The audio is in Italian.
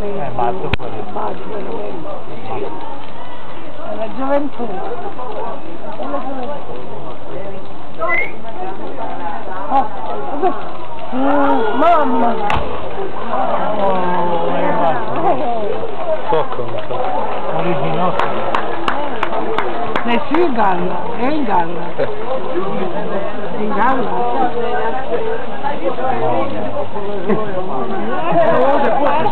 Eh, matto fuori. È la gioventù. È la gioventù. Mm, mamma. Oh, è. Poco, un po'. Originoso. Eh sì, in galla, è in galla. È in galla. Evo ovdje počeš